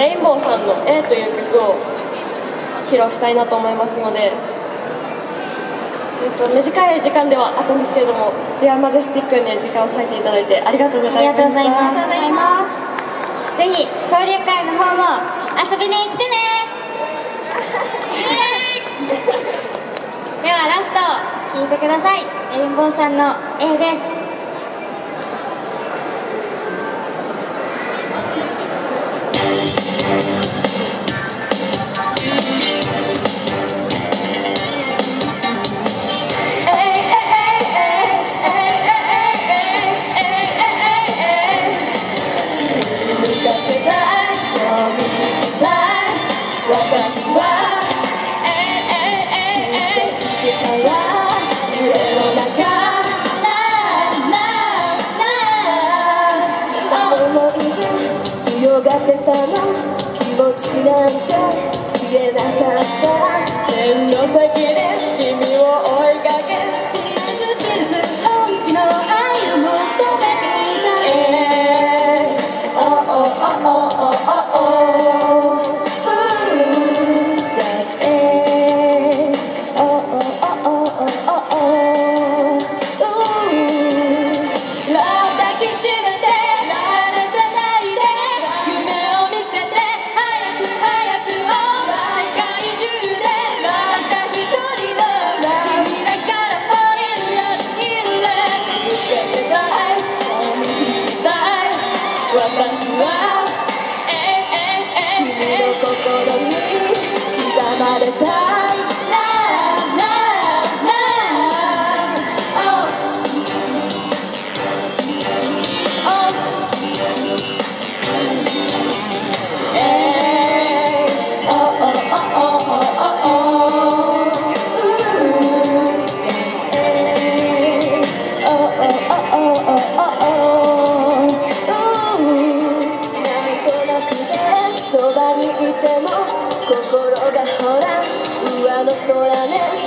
レインボーさんの「A」という曲を披露したいなと思いますので、えっと、短い時間ではあったんですけれどもリアルマジェスティックに時間を割いていただいてありがとうございますありがとうございます。ぜひ交流会の方も遊びに来てね。ではラスト聴いてください。レインボーさんの A です私はええええ世界は夢の中思いが強がってたの気持ちなんて消えなかった線の先での空ね